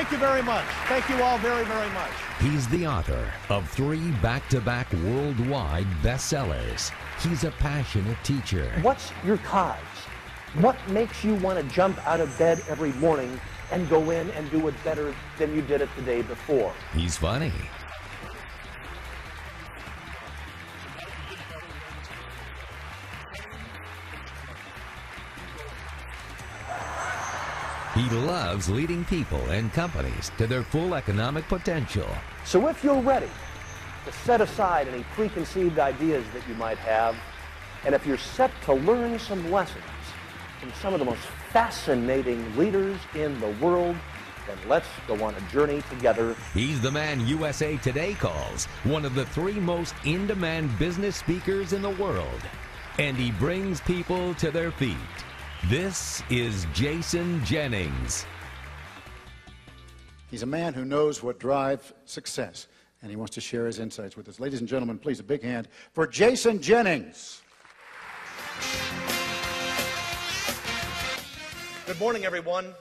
Thank you very much. Thank you all very, very much. He's the author of three back to back worldwide bestsellers. He's a passionate teacher. What's your cause? What makes you want to jump out of bed every morning and go in and do it better than you did it the day before? He's funny. He loves leading people and companies to their full economic potential. So if you're ready to set aside any preconceived ideas that you might have, and if you're set to learn some lessons from some of the most fascinating leaders in the world, then let's go on a journey together. He's the man USA Today calls one of the three most in demand business speakers in the world. And he brings people to their feet. This is Jason Jennings. He's a man who knows what drives success, and he wants to share his insights with us. Ladies and gentlemen, please a big hand for Jason Jennings. Good morning, everyone.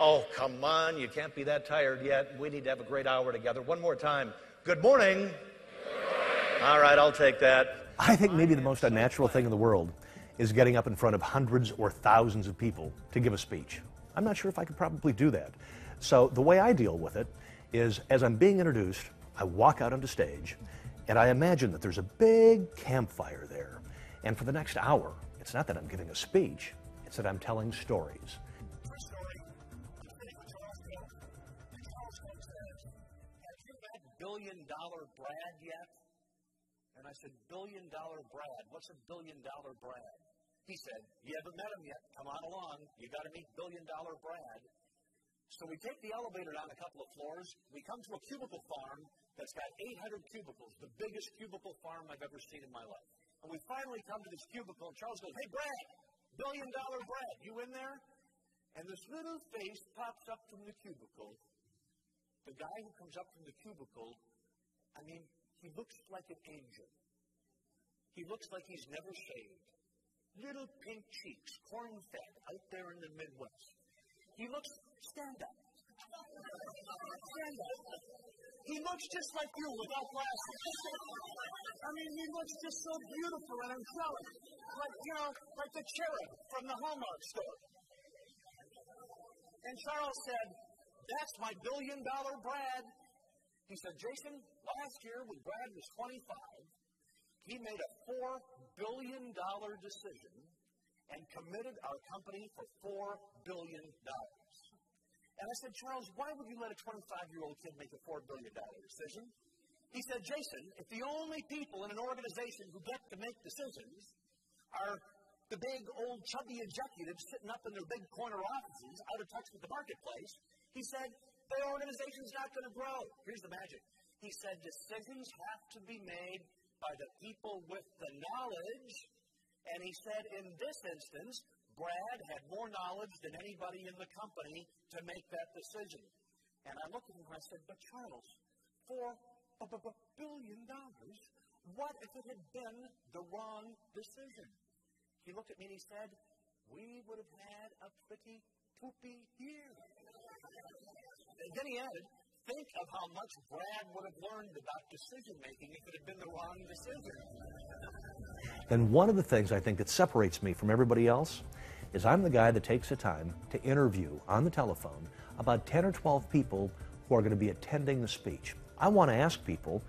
Oh, come on. You can't be that tired yet. We need to have a great hour together. One more time. Good morning. Good morning. All right, I'll take that. I think maybe the most unnatural thing in the world is getting up in front of hundreds or thousands of people to give a speech. I'm not sure if I could probably do that. So the way I deal with it is as I'm being introduced, I walk out onto stage and I imagine that there's a big campfire there. And for the next hour, it's not that I'm giving a speech, it's that I'm telling stories. Billion dollar Brad yet? And I said, Billion dollar Brad. What's a billion dollar Brad? He said, You haven't met him yet. Come on along. You got to meet billion dollar Brad. So we take the elevator down a couple of floors. We come to a cubicle farm that's got 800 cubicles, the biggest cubicle farm I've ever seen in my life. And we finally come to this cubicle, and Charles goes, Hey, Brad, billion dollar Brad, you in there? And this little face pops up from the cubicle. The guy who comes up from the cubicle, I mean, he looks like an angel. He looks like he's never shaved. Little pink cheeks, corn fed, out there in the Midwest. He looks, stand up. Stand up. He looks just like you without glasses. I mean, he looks just so beautiful and angelic. Like, you know, like the cherub from the Hallmark store. And Charles said, That's my billion dollar Brad. He said, Jason, last year when Brad was 25, he made a $4 billion decision and committed our company for $4 billion. And I said, Charles, why would you let a 25 year old kid make a $4 billion decision? He said, Jason, if the only people in an organization who get to make decisions are the big old chubby executives sitting up in their big corner offices out of touch with the marketplace, he said, the organization's not going to grow. Here's the magic. He said, decisions have to be made by the people with the knowledge. And he said, in this instance, Brad had more knowledge than anybody in the company to make that decision. And I looked at him and I said, But Charles, for a billion dollars, what if it had been the wrong decision? He looked at me and he said, We would have had a pretty poopy year. And then he added, think of how much Brad would have learned about decision making if it had been the wrong decision. And one of the things I think that separates me from everybody else is I'm the guy that takes the time to interview on the telephone about 10 or 12 people who are going to be attending the speech. I want to ask people,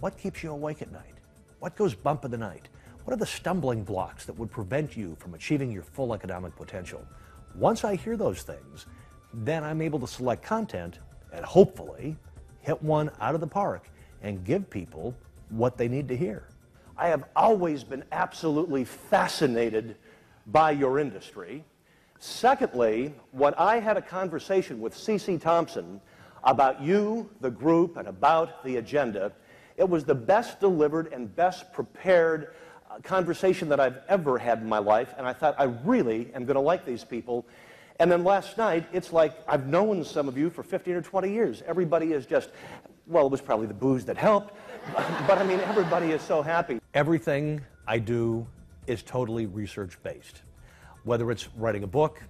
what keeps you awake at night? What goes bump in the night? What are the stumbling blocks that would prevent you from achieving your full economic potential? Once I hear those things, then I'm able to select content and hopefully hit one out of the park and give people what they need to hear. I have always been absolutely fascinated by your industry. Secondly, when I had a conversation with CC Thompson about you, the group, and about the agenda, it was the best delivered and best prepared uh, conversation that I've ever had in my life. And I thought, I really am going to like these people. And then last night, it's like I've known some of you for 15 or 20 years. Everybody is just, well, it was probably the booze that helped, but I mean, everybody is so happy. Everything I do is totally research based, whether it's writing a book,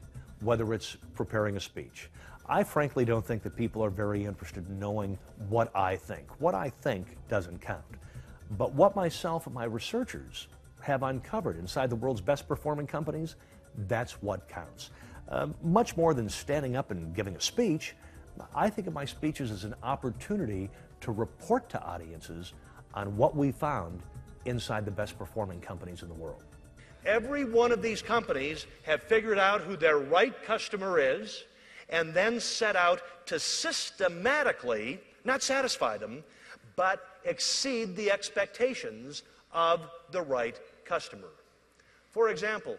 whether it's preparing a speech. I frankly don't think that people are very interested in knowing what I think. What I think doesn't count. But what myself and my researchers have uncovered inside the world's best performing companies, that's what counts. Um, much more than standing up and giving a speech, I think of my speeches as an opportunity to report to audiences on what we found inside the best performing companies in the world. Every one of these companies have figured out who their right customer is and then set out to systematically not satisfy them, but exceed the expectations of the right customer. For example,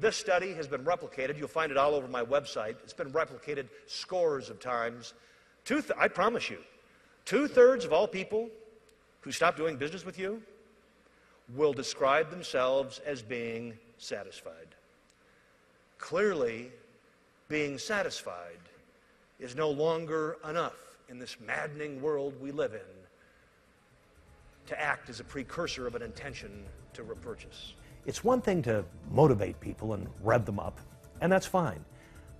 this study has been replicated. You'll find it all over my website. It's been replicated scores of times. Th- I promise you, two thirds of all people who stop doing business with you will describe themselves as being satisfied. Clearly, being satisfied is no longer enough in this maddening world we live in to act as a precursor of an intention to repurchase. It's one thing to motivate people and rev them up, and that's fine.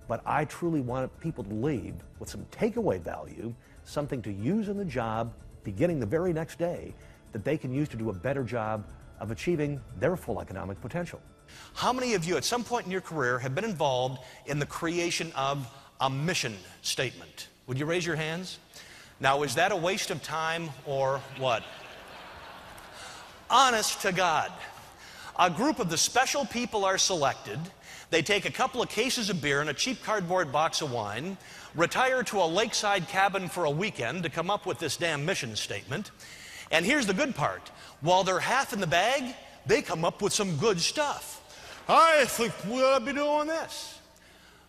But I truly want people to leave with some takeaway value, something to use in the job beginning the very next day that they can use to do a better job of achieving their full economic potential. How many of you at some point in your career have been involved in the creation of a mission statement? Would you raise your hands? Now, is that a waste of time or what? Honest to God. A group of the special people are selected. They take a couple of cases of beer and a cheap cardboard box of wine, retire to a lakeside cabin for a weekend to come up with this damn mission statement. And here's the good part while they're half in the bag, they come up with some good stuff. I think we ought to be doing this.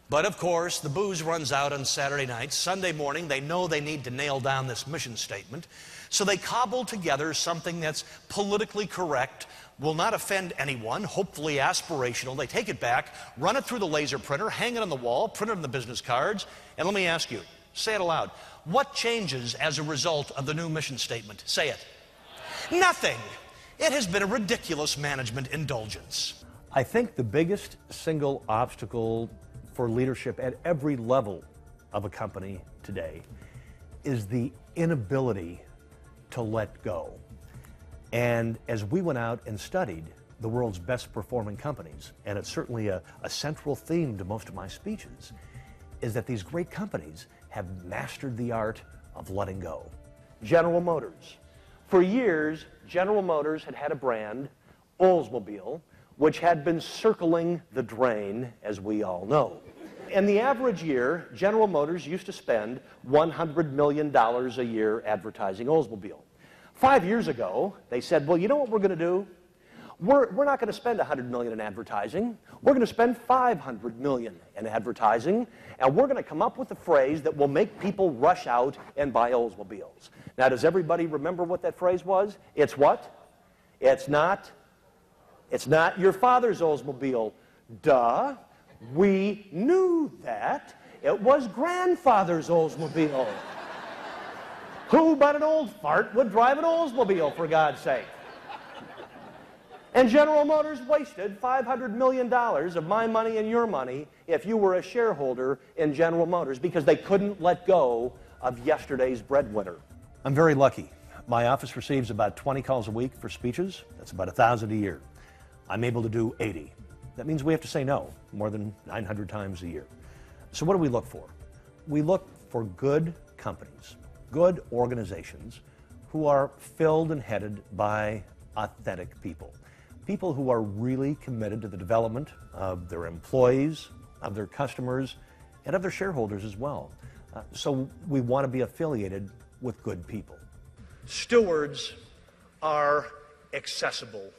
But of course, the booze runs out on Saturday night. Sunday morning, they know they need to nail down this mission statement. So they cobble together something that's politically correct, will not offend anyone, hopefully aspirational. They take it back, run it through the laser printer, hang it on the wall, print it on the business cards. And let me ask you, say it aloud. What changes as a result of the new mission statement? Say it. Nothing. It has been a ridiculous management indulgence. I think the biggest single obstacle for leadership at every level of a company today is the inability to let go. And as we went out and studied the world's best performing companies, and it's certainly a, a, central theme to most of my speeches, is that these great companies have mastered the art of letting go. General Motors. For years, General Motors had had a brand, Oldsmobile, which had been circling the drain, as we all know. In the average year, General Motors used to spend $100 million a year advertising Oldsmobile. Five years ago, they said, well, you know what we're going to do? We're, we're not going to spend 100 million in advertising. We're going to spend 500 million in advertising, and we're going to come up with a phrase that will make people rush out and buy Oldsmobiles. Now, does everybody remember what that phrase was? It's what? It's not it's not your father's Oldsmobile. Duh. We knew that. It was grandfather's Oldsmobile. Who but an old fart would drive an Oldsmobile, for God's sake? And General Motors wasted $500 million of my money and your money if you were a shareholder in General Motors because they couldn't let go of yesterday's breadwinner. I'm very lucky. My office receives about 20 calls a week for speeches. That's about 1,000 a year. I'm able to do 80. That means we have to say no more than 900 times a year. So, what do we look for? We look for good companies, good organizations who are filled and headed by authentic people. People who are really committed to the development of their employees, of their customers, and of their shareholders as well. Uh, so, we want to be affiliated with good people. Stewards are accessible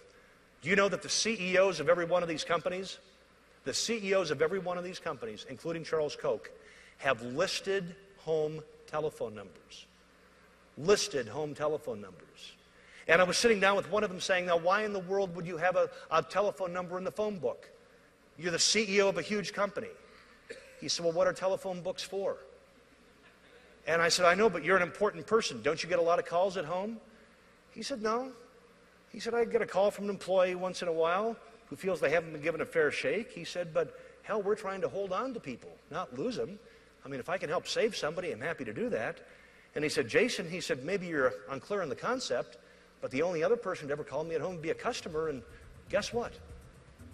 do you know that the CEOs of every one of these companies, the CEOs of every one of these companies, including Charles Koch, have listed home telephone numbers? Listed home telephone numbers. And I was sitting down with one of them saying, Now, why in the world would you have a, a telephone number in the phone book? You're the CEO of a huge company. He said, Well, what are telephone books for? And I said, I know, but you're an important person. Don't you get a lot of calls at home? He said, No. He said, I get a call from an employee once in a while who feels they haven't been given a fair shake. He said, but hell, we're trying to hold on to people, not lose them. I mean, if I can help save somebody, I'm happy to do that. And he said, Jason, he said, maybe you're unclear on the concept, but the only other person to ever call me at home would be a customer. And guess what?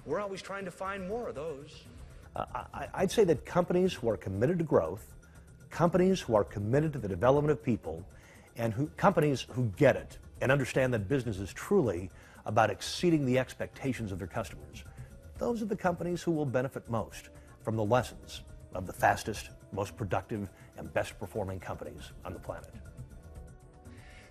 We're always trying to find more of those. Uh, I, I'd say that companies who are committed to growth, companies who are committed to the development of people, and who, companies who get it and understand that business is truly about exceeding the expectations of their customers, those are the companies who will benefit most from the lessons of the fastest, most productive, and best performing companies on the planet.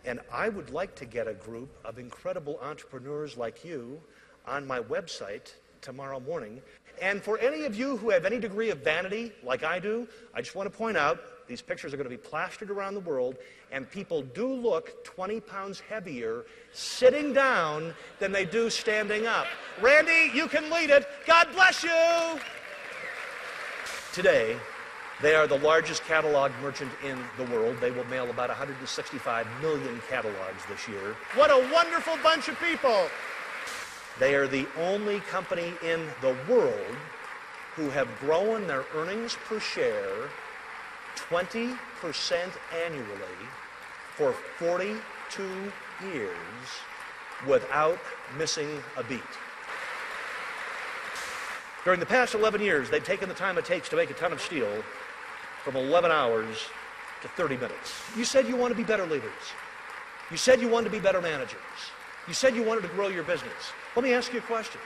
And I would like to get a group of incredible entrepreneurs like you on my website tomorrow morning. And for any of you who have any degree of vanity, like I do, I just want to point out these pictures are going to be plastered around the world, and people do look 20 pounds heavier sitting down than they do standing up. Randy, you can lead it. God bless you. Today, they are the largest catalog merchant in the world. They will mail about 165 million catalogs this year. What a wonderful bunch of people! They are the only company in the world who have grown their earnings per share 20% annually for 42 years without missing a beat. During the past 11 years, they've taken the time it takes to make a ton of steel from 11 hours to 30 minutes. You said you want to be better leaders. You said you wanted to be better managers. You said you wanted to grow your business. Let me ask you a question.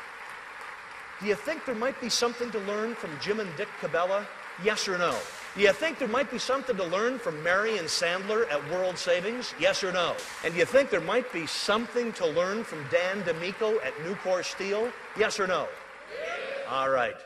Do you think there might be something to learn from Jim and Dick Cabela? Yes or no? Do you think there might be something to learn from Marion Sandler at World Savings? Yes or no? And do you think there might be something to learn from Dan DiMicco at Nucor Steel? Yes or no? All right.